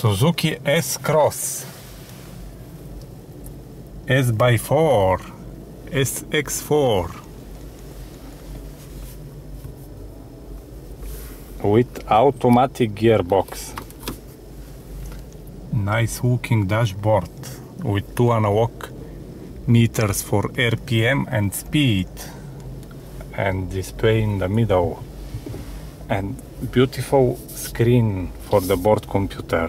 Suzuki S-Cross S by 4 SX4 with automatic gearbox. Nice hooking dashboard with two analog meters for RPM and speed. And display in the middle and beautiful screen for the board computer.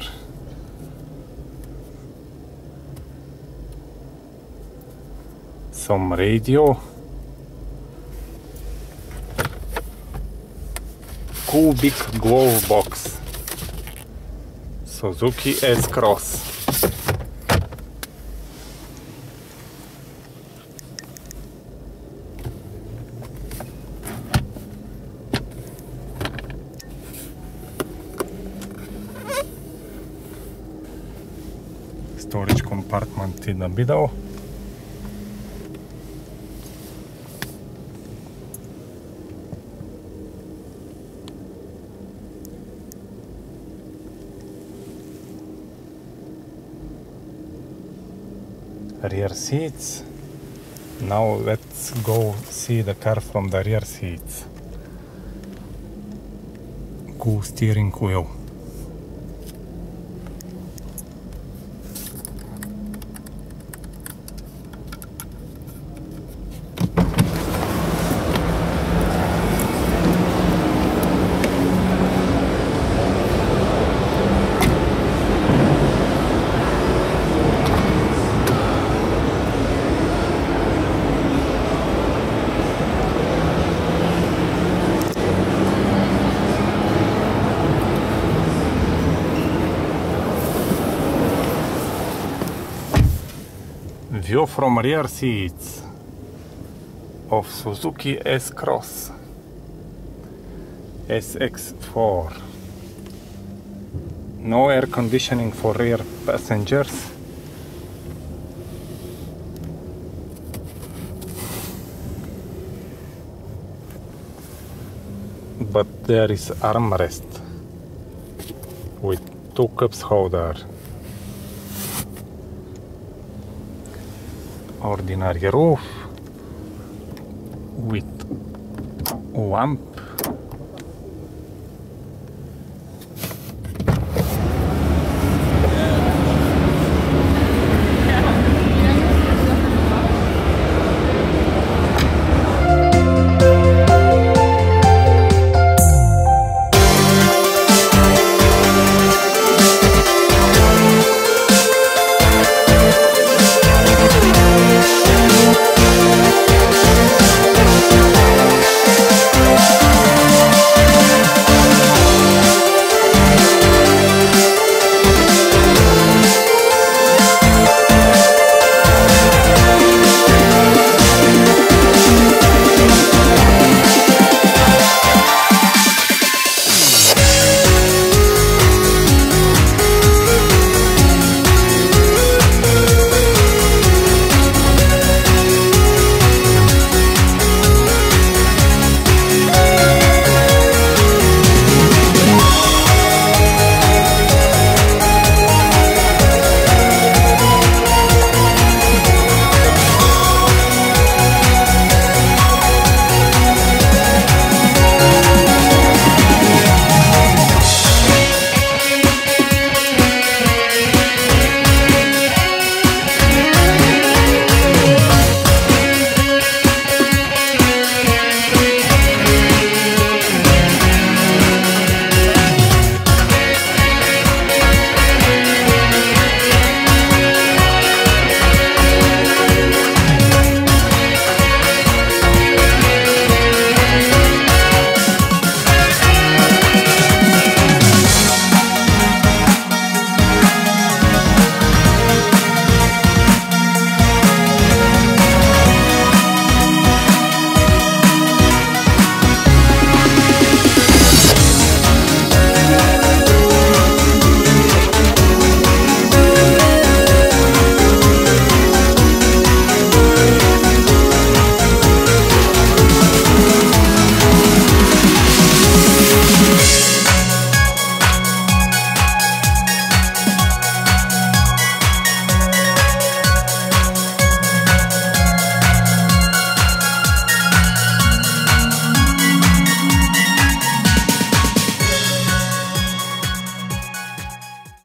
Some radio. Cool big glove box. Suzuki S-Cross storage compartment in the middle rear seats. Now let's go see the car from the rear seats. Cool steering wheel view from rear seats of Suzuki S-Cross SX4 no air conditioning for rear passengers. But there is armrest with two cups holder ordinary roof with lamp